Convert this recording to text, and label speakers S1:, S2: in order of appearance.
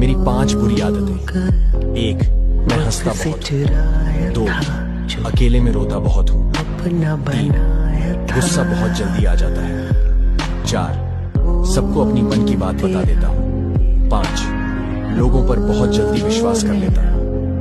S1: मेरी पाँच बुरी आदतें। एक मैं हंसता बहुत हूँ। दो अकेले में रोता बहुत हूँ। तीन गुस्सा बहुत जल्दी आ जाता है। चार सबको अपनी मन की बात बता देता हूँ। पाँच लोगों पर बहुत जल्दी विश्वास कर लेता हूँ।